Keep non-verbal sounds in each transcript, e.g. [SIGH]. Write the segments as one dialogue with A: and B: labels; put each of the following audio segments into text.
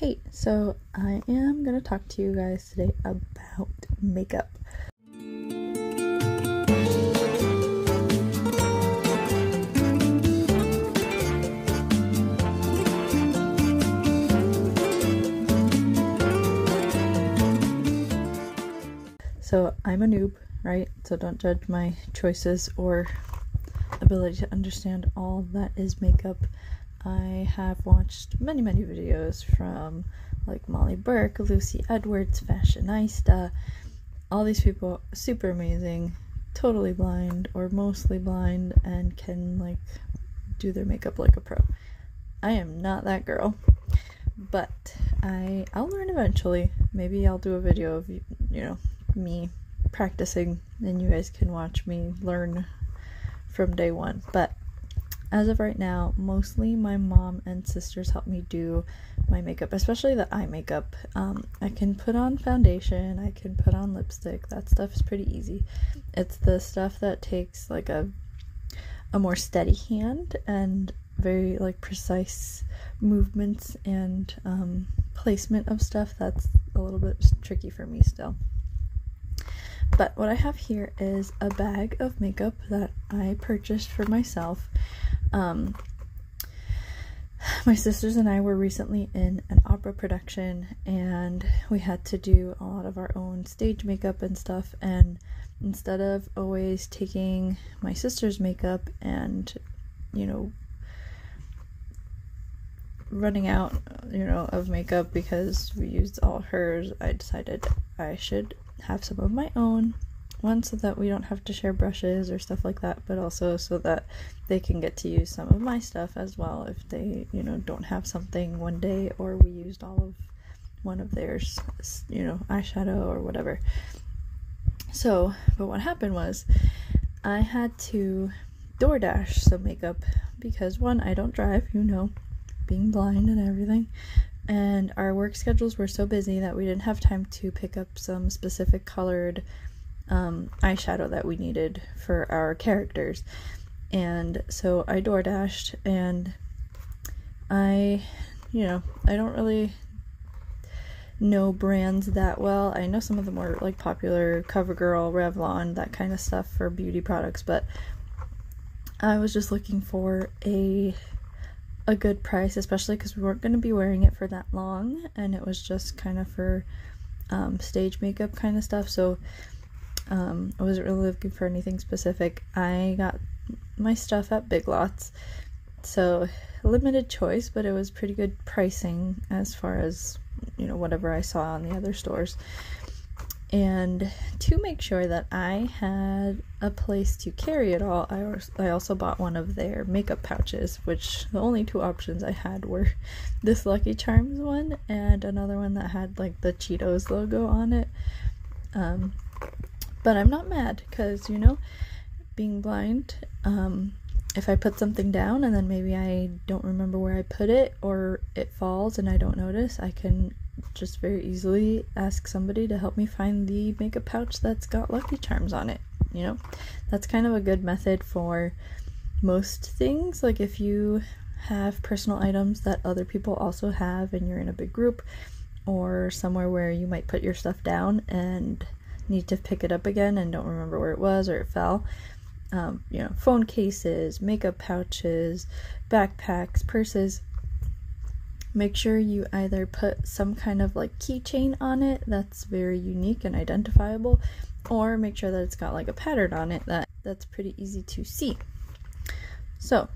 A: Hey, so I am going to talk to you guys today about makeup. So I'm a noob, right? So don't judge my choices or ability to understand all that is makeup. I have watched many, many videos from like Molly Burke, Lucy Edwards, Fashionista. All these people super amazing, totally blind or mostly blind, and can like do their makeup like a pro. I am not that girl, but I I'll learn eventually. Maybe I'll do a video of you know me practicing, and you guys can watch me learn from day one. But as of right now, mostly my mom and sisters help me do my makeup, especially the eye makeup. Um, I can put on foundation, I can put on lipstick. That stuff is pretty easy. It's the stuff that takes like a a more steady hand and very like precise movements and um, placement of stuff that's a little bit tricky for me still. But what I have here is a bag of makeup that I purchased for myself. Um, my sisters and I were recently in an opera production and we had to do a lot of our own stage makeup and stuff and instead of always taking my sister's makeup and you know running out you know of makeup because we used all hers I decided I should have some of my own one so that we don't have to share brushes or stuff like that but also so that they can get to use some of my stuff as well if they you know don't have something one day or we used all of one of theirs you know eyeshadow or whatever. So but what happened was i had to doordash some makeup because one i don't drive you know being blind and everything and our work schedules were so busy that we didn't have time to pick up some specific colored um, eyeshadow that we needed for our characters. And so I door dashed and I, you know, I don't really know brands that well. I know some of the more like popular CoverGirl, Revlon, that kind of stuff for beauty products, but I was just looking for a a good price, especially because we weren't going to be wearing it for that long, and it was just kind of for um, stage makeup kind of stuff. So um, I wasn't really looking for anything specific. I got my stuff at Big Lots, so limited choice, but it was pretty good pricing as far as you know whatever I saw on the other stores. And to make sure that I had a place to carry it all, I, I also bought one of their makeup pouches, which the only two options I had were [LAUGHS] this Lucky Charms one and another one that had like the Cheetos logo on it. Um, but I'm not mad because, you know, being blind, um, if I put something down and then maybe I don't remember where I put it or it falls and I don't notice, I can just very easily ask somebody to help me find the makeup pouch that's got Lucky Charms on it. You know, that's kind of a good method for most things. Like if you have personal items that other people also have and you're in a big group or somewhere where you might put your stuff down and need to pick it up again and don't remember where it was or it fell. Um, you know, phone cases, makeup pouches, backpacks, purses. Make sure you either put some kind of like keychain on it that's very unique and identifiable, or make sure that it's got like a pattern on it that that's pretty easy to see. So,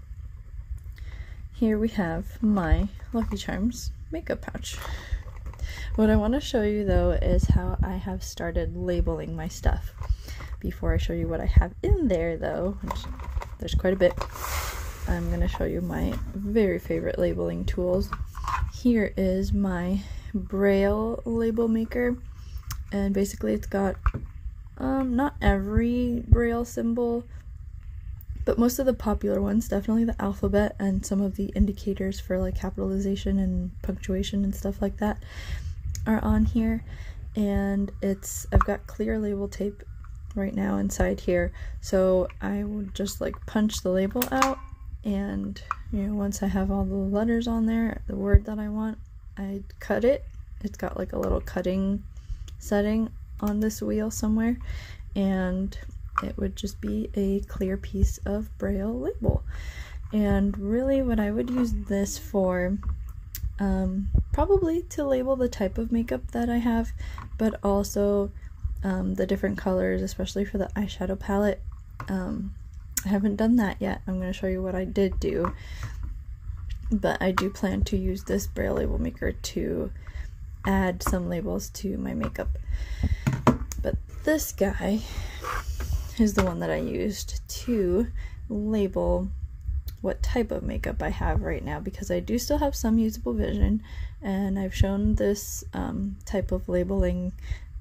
A: here we have my Lucky Charms makeup pouch. What I want to show you though is how I have started labeling my stuff. Before I show you what I have in there though, there's quite a bit, I'm going to show you my very favorite labeling tools. Here is my Braille label maker and basically it's got um, not every Braille symbol but most of the popular ones, definitely the alphabet and some of the indicators for like capitalization and punctuation and stuff like that are on here. And it's, I've got clear label tape right now inside here. So I would just like punch the label out and you know, once I have all the letters on there, the word that I want, I cut it. It's got like a little cutting setting on this wheel somewhere and it would just be a clear piece of braille label. And really what I would use this for um, probably to label the type of makeup that I have, but also um, the different colors, especially for the eyeshadow palette. Um, I haven't done that yet. I'm going to show you what I did do. But I do plan to use this braille label maker to add some labels to my makeup. But this guy is the one that I used to label what type of makeup I have right now because I do still have some usable vision and I've shown this um, type of labeling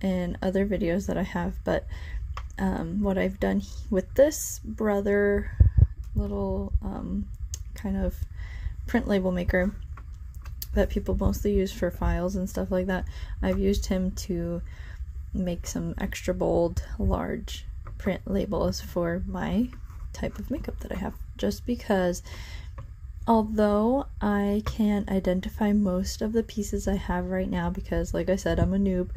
A: in other videos that I have but um, what I've done with this brother little um, kind of print label maker that people mostly use for files and stuff like that I've used him to make some extra bold large print labels for my type of makeup that I have just because although I can identify most of the pieces I have right now because like I said I'm a noob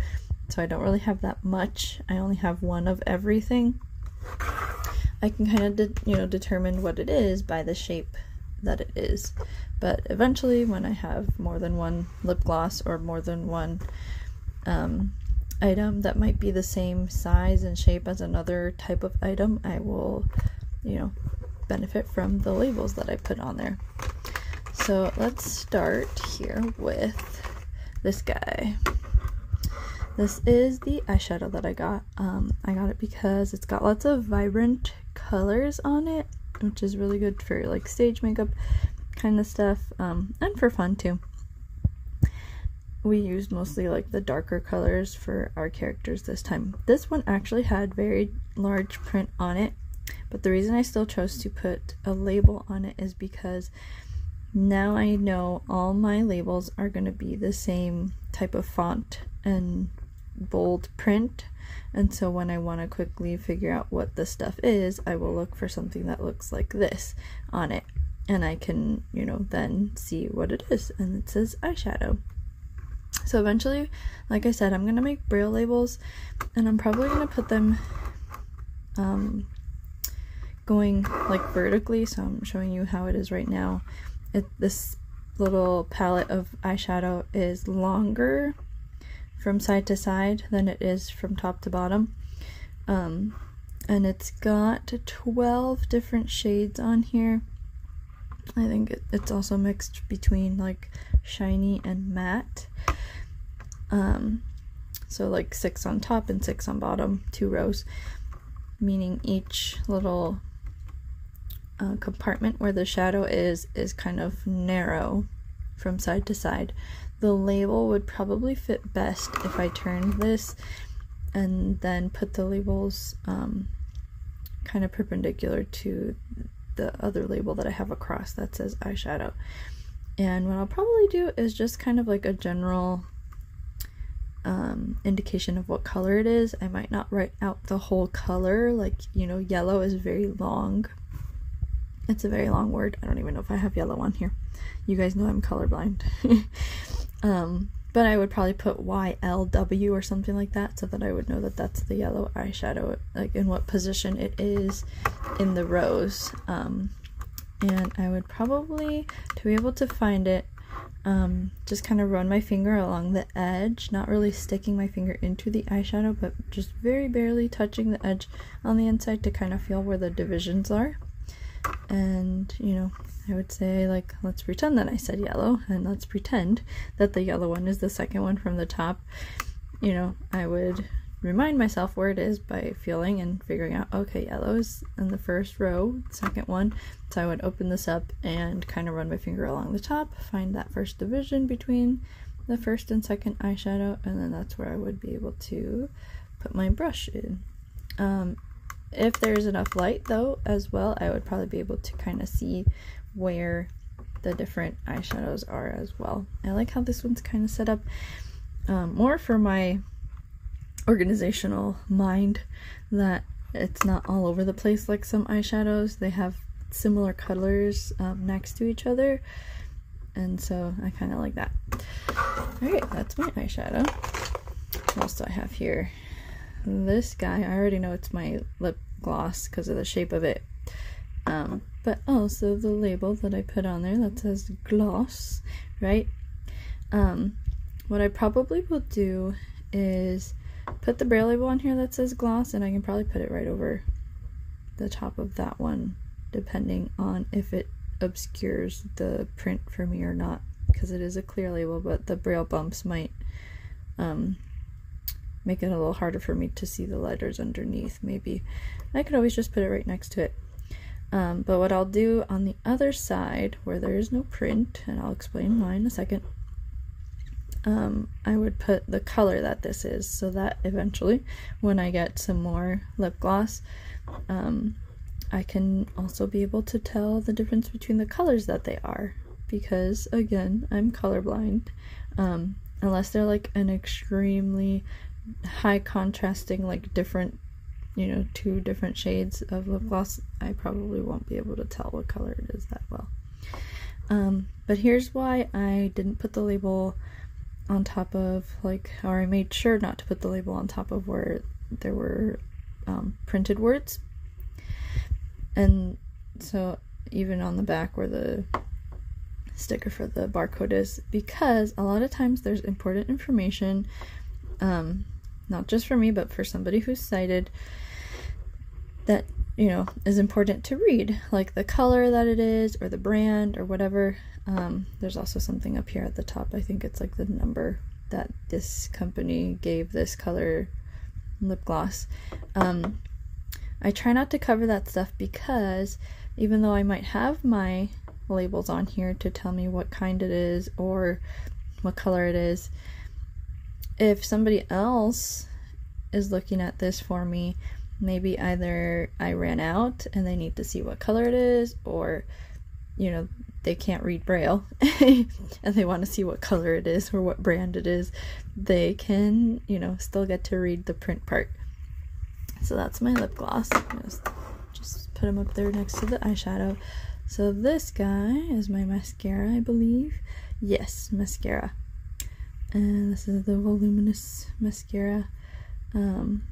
A: so I don't really have that much I only have one of everything I can kind of you know determine what it is by the shape that it is but eventually when I have more than one lip gloss or more than one um, item that might be the same size and shape as another type of item I will you know benefit from the labels that I put on there. So let's start here with this guy. This is the eyeshadow that I got. Um, I got it because it's got lots of vibrant colors on it, which is really good for like stage makeup kind of stuff, um, and for fun too. We used mostly like the darker colors for our characters this time. This one actually had very large print on it, but the reason I still chose to put a label on it is because now I know all my labels are going to be the same type of font and bold print. And so when I want to quickly figure out what the stuff is, I will look for something that looks like this on it. And I can, you know, then see what it is. And it says eyeshadow. So eventually, like I said, I'm going to make braille labels and I'm probably going to put them um, going like vertically so I'm showing you how it is right now it, this little palette of eyeshadow is longer from side to side than it is from top to bottom. Um, and it's got 12 different shades on here. I think it, it's also mixed between like shiny and matte. Um, so like six on top and six on bottom two rows. Meaning each little uh, compartment where the shadow is is kind of narrow from side to side. The label would probably fit best if I turned this and then put the labels um, kind of perpendicular to the other label that I have across that says eyeshadow. And what I'll probably do is just kind of like a general um, indication of what color it is. I might not write out the whole color, like, you know, yellow is very long it's a very long word. I don't even know if I have yellow on here. You guys know I'm colorblind. [LAUGHS] um, but I would probably put YLW or something like that so that I would know that that's the yellow eyeshadow, like in what position it is in the rows. Um, and I would probably, to be able to find it, um, just kind of run my finger along the edge, not really sticking my finger into the eyeshadow, but just very barely touching the edge on the inside to kind of feel where the divisions are and you know I would say like let's pretend that I said yellow and let's pretend that the yellow one is the second one from the top. You know I would remind myself where it is by feeling and figuring out okay yellow is in the first row second one. So I would open this up and kind of run my finger along the top find that first division between the first and second eyeshadow and then that's where I would be able to put my brush in. Um, if there's enough light though as well, I would probably be able to kind of see where the different eyeshadows are as well. I like how this one's kind of set up um, more for my organizational mind that it's not all over the place like some eyeshadows. They have similar colors um, next to each other and so I kind of like that. Alright, that's my eyeshadow. What else do I have here? This guy, I already know it's my lip gloss because of the shape of it. Um, but also the label that I put on there that says gloss, right? Um, what I probably will do is put the braille label on here that says gloss and I can probably put it right over the top of that one depending on if it obscures the print for me or not because it is a clear label but the braille bumps might um, make it a little harder for me to see the letters underneath maybe. I could always just put it right next to it. Um, but what I'll do on the other side where there is no print and I'll explain why in a second um, I would put the color that this is so that eventually when I get some more lip gloss um, I can also be able to tell the difference between the colors that they are. Because again I'm colorblind. Um, unless they're like an extremely high contrasting like different you know two different shades of lip gloss I probably won't be able to tell what color it is that well. Um, but here's why I didn't put the label on top of like or I made sure not to put the label on top of where there were um, printed words. And so even on the back where the sticker for the barcode is because a lot of times there's important information um, not just for me but for somebody who's sighted that you know is important to read like the color that it is or the brand or whatever um, there's also something up here at the top. I think it's like the number that this company gave this color lip gloss. Um, I try not to cover that stuff because even though I might have my labels on here to tell me what kind it is or what color it is, if somebody else is looking at this for me, maybe either I ran out and they need to see what color it is or you know they can't read braille [LAUGHS] and they want to see what color it is or what brand it is they can you know still get to read the print part. So that's my lip gloss. Just, put them up there next to the eyeshadow. So this guy is my mascara i believe. Yes mascara and this is the voluminous mascara um,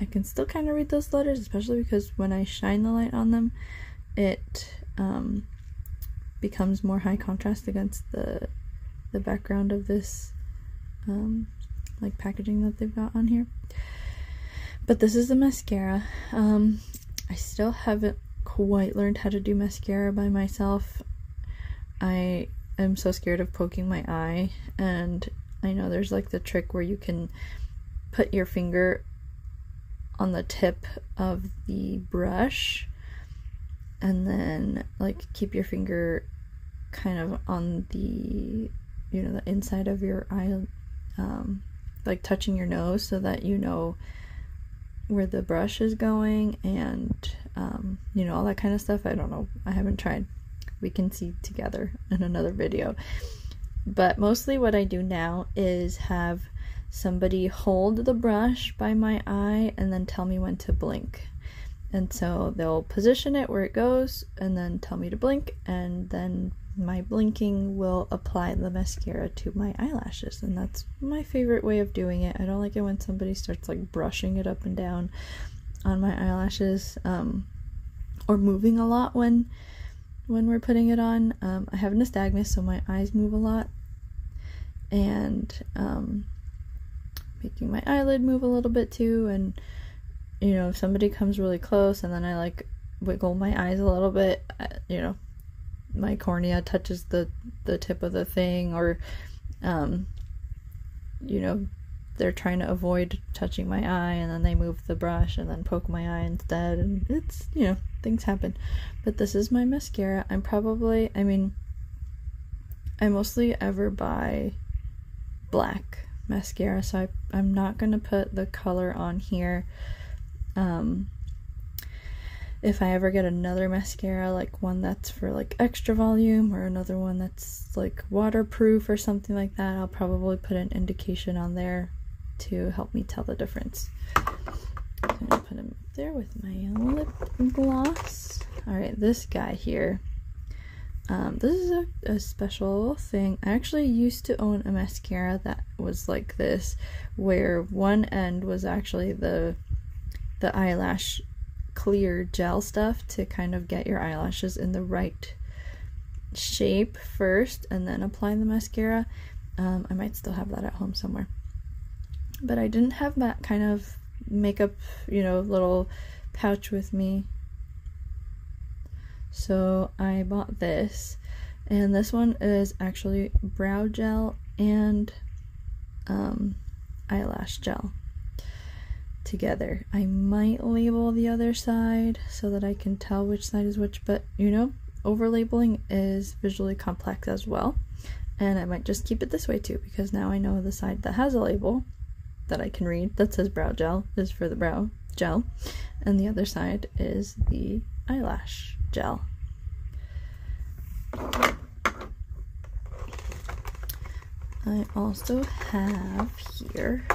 A: I can still kind of read those letters especially because when I shine the light on them it um, becomes more high contrast against the the background of this um, like packaging that they've got on here. But this is the mascara. Um, I still haven't quite learned how to do mascara by myself. I am so scared of poking my eye, and I know there's like the trick where you can put your finger on the tip of the brush and then like keep your finger kind of on the you know the inside of your eye um, like touching your nose so that you know where the brush is going and um, you know all that kind of stuff. I don't know. I haven't tried we can see together in another video but mostly what i do now is have somebody hold the brush by my eye and then tell me when to blink and so they'll position it where it goes and then tell me to blink, and then my blinking will apply the mascara to my eyelashes. And that's my favorite way of doing it. I don't like it when somebody starts like brushing it up and down on my eyelashes um, or moving a lot when when we're putting it on. Um, I have nystagmus, so my eyes move a lot, and um, making my eyelid move a little bit too, and you know, if somebody comes really close and then I like wiggle my eyes a little bit, you know, my cornea touches the the tip of the thing or um you know, they're trying to avoid touching my eye and then they move the brush and then poke my eye instead and it's, you know, things happen. But this is my mascara. I'm probably, I mean, I mostly ever buy black mascara, so I, I'm not going to put the color on here um, if I ever get another mascara, like one that's for like extra volume or another one that's like waterproof or something like that, I'll probably put an indication on there to help me tell the difference. Put him there with my lip gloss. Alright, this guy here. Um, this is a, a special thing. I actually used to own a mascara that was like this, where one end was actually the the eyelash clear gel stuff to kind of get your eyelashes in the right shape first and then apply the mascara. Um, I might still have that at home somewhere. But I didn't have that kind of makeup, you know, little pouch with me. So I bought this. And this one is actually brow gel and um, eyelash gel together. I might label the other side so that I can tell which side is which, but you know, over labeling is visually complex as well. And I might just keep it this way too because now I know the side that has a label that I can read that says brow gel is for the brow gel, and the other side is the eyelash gel. I also have here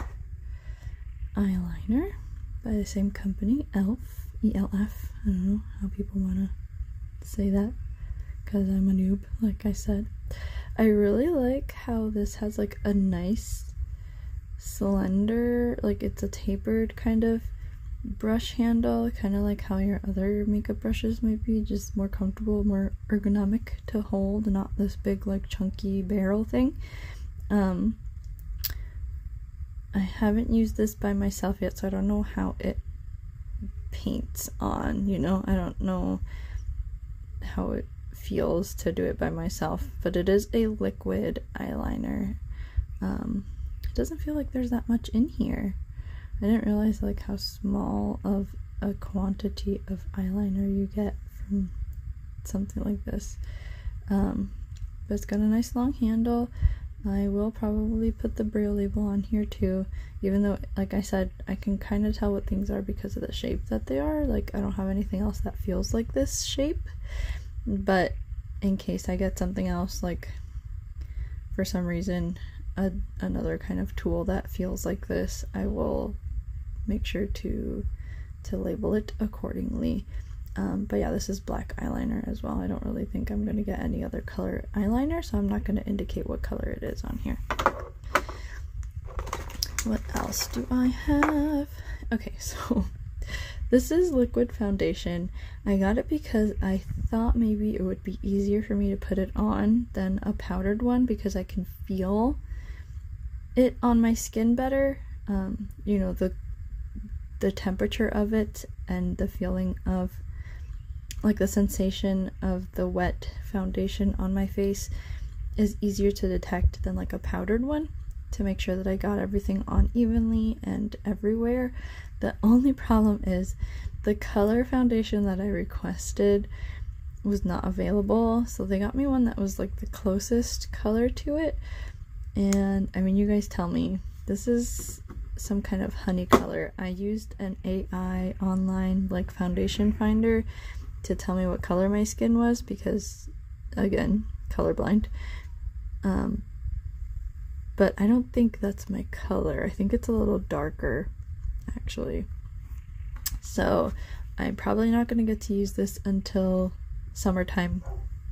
A: eyeliner by the same company, ELF, E-L-F. I don't know how people want to say that because I'm a noob, like I said. I really like how this has like a nice slender, like it's a tapered kind of brush handle, kind of like how your other makeup brushes might be, just more comfortable, more ergonomic to hold, not this big like chunky barrel thing. Um, I haven't used this by myself yet, so I don't know how it paints on, you know, I don't know how it feels to do it by myself, but it is a liquid eyeliner. Um, doesn't feel like there's that much in here. I didn't realize like how small of a quantity of eyeliner you get from something like this. Um, but it's got a nice long handle. I will probably put the braille label on here too, even though, like I said, I can kind of tell what things are because of the shape that they are. Like, I don't have anything else that feels like this shape, but in case I get something else, like for some reason, a, another kind of tool that feels like this, I will make sure to to label it accordingly. Um, but yeah, this is black eyeliner as well. I don't really think I'm going to get any other color eyeliner, so I'm not going to indicate what color it is on here. What else do I have? Okay, [LAUGHS] so this is liquid foundation. I got it because I thought maybe it would be easier for me to put it on than a powdered one because I can feel it on my skin better. Um, you know, the the temperature of it and the feeling of like the sensation of the wet foundation on my face is easier to detect than like a powdered one to make sure that I got everything on evenly and everywhere. The only problem is the color foundation that I requested was not available, so they got me one that was like the closest color to it. And I mean, you guys tell me, this is some kind of honey color. I used an AI online like foundation finder to tell me what color my skin was because, again, colorblind. Um, but I don't think that's my color. I think it's a little darker, actually. So I'm probably not going to get to use this until summertime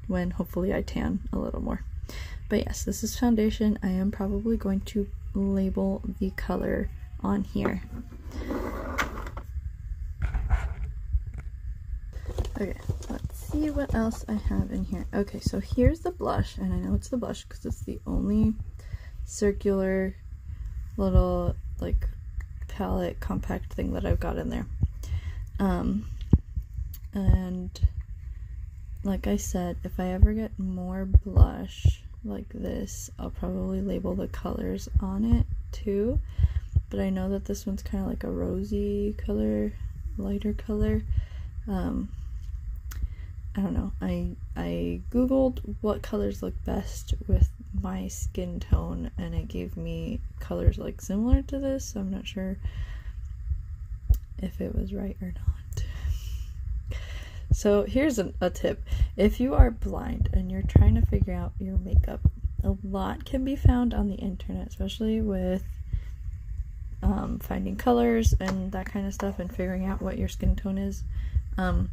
A: when hopefully I tan a little more. But yes, this is foundation. I am probably going to label the color on here. Okay, let's see what else I have in here. Okay, so here's the blush, and I know it's the blush because it's the only circular little like palette compact thing that I've got in there. Um, and like I said, if I ever get more blush like this, I'll probably label the colors on it too. But I know that this one's kind of like a rosy color, lighter color. Um, I don't know. I I googled what colors look best with my skin tone and it gave me colors like similar to this. So I'm not sure if it was right or not. So here's a, a tip. If you are blind and you're trying to figure out your makeup, a lot can be found on the internet, especially with um, finding colors and that kind of stuff and figuring out what your skin tone is. Um,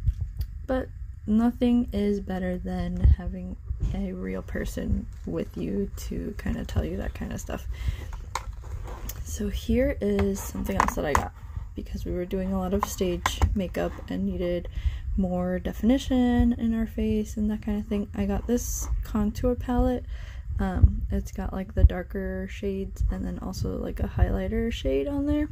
A: but nothing is better than having a real person with you to kind of tell you that kind of stuff. So here is something else that I got because we were doing a lot of stage makeup and needed more definition in our face and that kind of thing. I got this contour palette. Um, it's got like the darker shades and then also like a highlighter shade on there.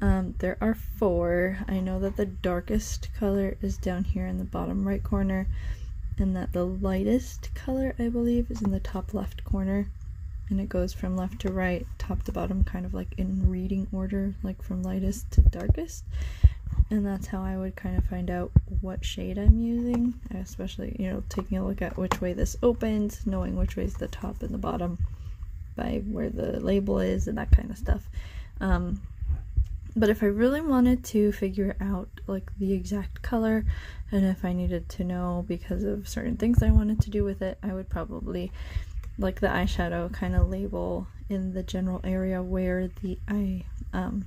A: Um, there are four. I know that the darkest color is down here in the bottom right corner, and that the lightest color, I believe, is in the top left corner. And it goes from left to right, top to bottom, kind of like in reading order, like from lightest to darkest. And that's how I would kind of find out what shade I'm using, especially, you know, taking a look at which way this opens, knowing which way is the top and the bottom by where the label is and that kind of stuff. Um, but if I really wanted to figure out like the exact color and if I needed to know because of certain things I wanted to do with it, I would probably like the eyeshadow kind of label in the general area where the eye um,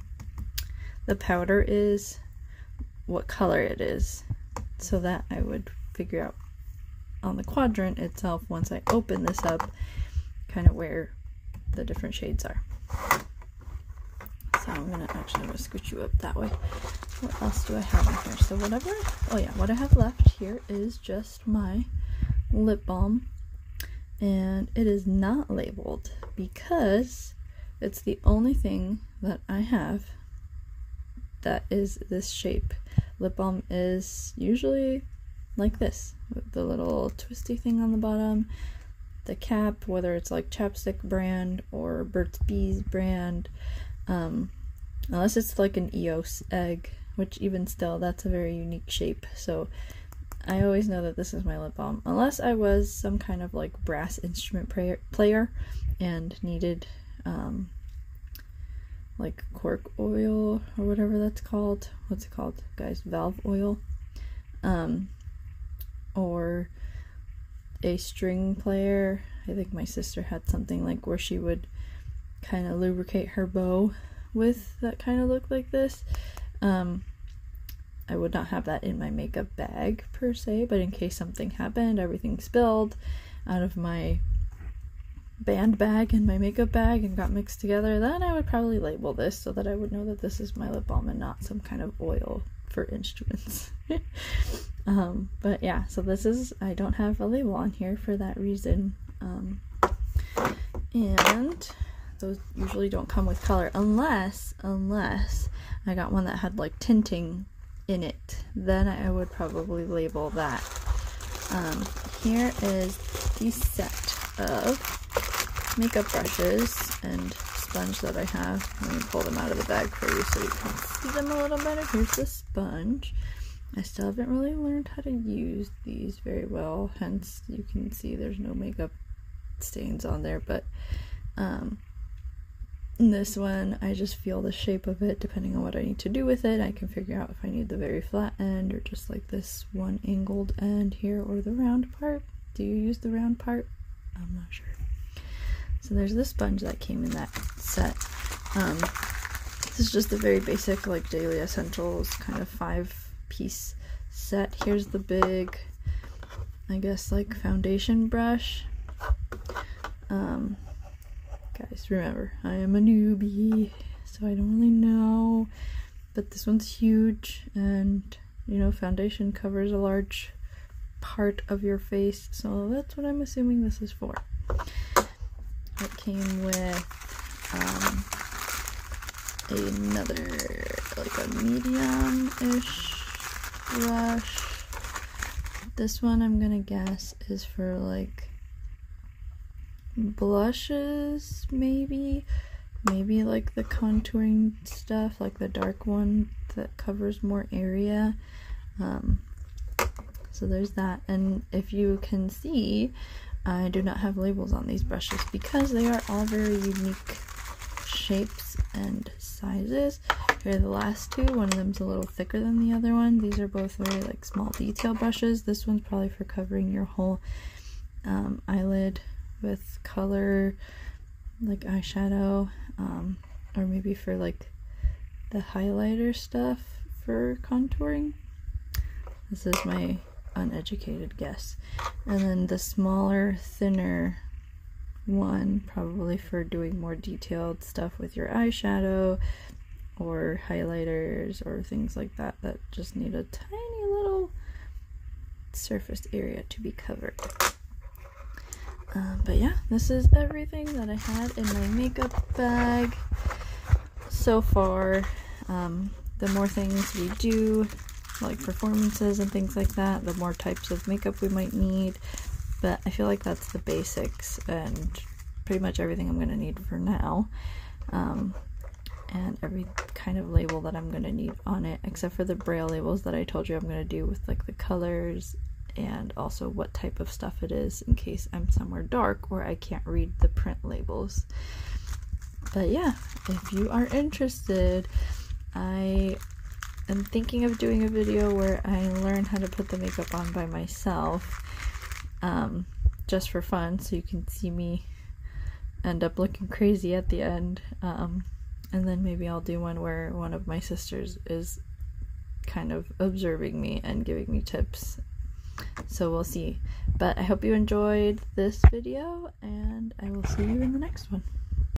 A: the powder is what color it is so that I would figure out on the quadrant itself once I open this up kind of where the different shades are. So I'm gonna actually I'm gonna scoot you up that way. What else do I have in here? So whatever, oh yeah, what I have left here is just my lip balm. And it is not labeled because it's the only thing that I have that is this shape. Lip balm is usually like this, with the little twisty thing on the bottom, the cap, whether it's like chapstick brand or Burt's Bees brand, um, unless it's like an EOS egg, which even still, that's a very unique shape. So I always know that this is my lip balm, unless I was some kind of like brass instrument player, and needed um, like cork oil or whatever that's called. What's it called, guys? Valve oil. Um, or a string player. I think my sister had something like where she would kind of lubricate her bow with that kind of look like this. Um, I would not have that in my makeup bag per se, but in case something happened, everything spilled out of my band bag and my makeup bag and got mixed together, then I would probably label this so that I would know that this is my lip balm and not some kind of oil for instruments. [LAUGHS] um, but yeah, so this is, I don't have a label on here for that reason. Um, and those usually don't come with color unless unless I got one that had like tinting in it then I would probably label that um, here is the set of makeup brushes and sponge that I have let me pull them out of the bag for you so you can see them a little better here's the sponge I still haven't really learned how to use these very well hence you can see there's no makeup stains on there but um, this one, I just feel the shape of it depending on what I need to do with it. I can figure out if I need the very flat end or just like this one angled end here or the round part. Do you use the round part? I'm not sure. So there's this sponge that came in that set. Um, this is just a very basic like daily essentials kind of five piece set. Here's the big, I guess like foundation brush. Um, Guys, remember, I am a newbie, so I don't really know. But this one's huge, and you know, foundation covers a large part of your face, so that's what I'm assuming this is for. It came with um, another, like a medium-ish brush. This one I'm gonna guess is for like blushes, maybe. Maybe like the contouring stuff, like the dark one that covers more area. Um, so there's that. And if you can see, I do not have labels on these brushes because they are all very unique shapes and sizes. Here are the last two. One of them's a little thicker than the other one. These are both very like small detail brushes. This one's probably for covering your whole um, eyelid with color like eyeshadow um, or maybe for like the highlighter stuff for contouring this is my uneducated guess. And then the smaller, thinner one, probably for doing more detailed stuff with your eyeshadow or highlighters or things like that that just need a tiny little surface area to be covered. Um, but yeah, this is everything that I had in my makeup bag so far. Um, the more things we do, like performances and things like that, the more types of makeup we might need. But I feel like that's the basics and pretty much everything I'm going to need for now. Um, and every kind of label that I'm going to need on it, except for the braille labels that I told you I'm going to do with like the colors and also what type of stuff it is in case I'm somewhere dark where I can't read the print labels. But yeah, if you are interested, I am thinking of doing a video where I learn how to put the makeup on by myself um, just for fun so you can see me end up looking crazy at the end. Um, and then maybe I'll do one where one of my sisters is kind of observing me and giving me tips. So we'll see. But I hope you enjoyed this video, and I will see you in the next one.